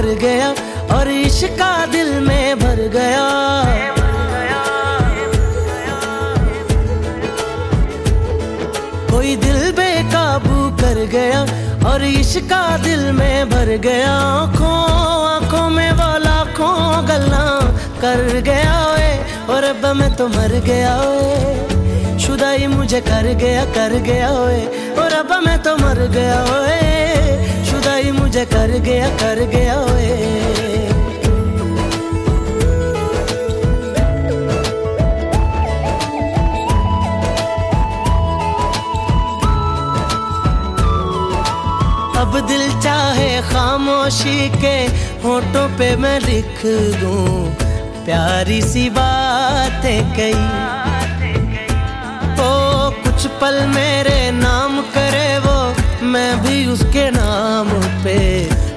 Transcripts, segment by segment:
कर गया और इश्का दिल में भर गया। कोई दिल बेकाबू कर गया और इश्का दिल में भर गया। आँखों आँखों में वो लाखों गल्ला कर गया ओए, और अब मैं तो मर गया ओए। शुदाई मुझे कर गया कर गया ओए, और अब मैं तो मर गया ओए। शुदाई मुझे कर गया कर गया ओए। अब दिल चाहे खामोशी के होठों पे मैं लिख दूँ, प्यारी सी बातें कई ओ, कुछ पल मेरे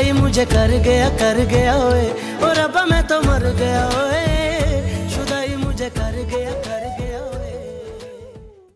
शुदाई मुझे कर गया कर गया ओए। और अब मैं तो मर गया ओए। शुदाई मुझे कर गया, कर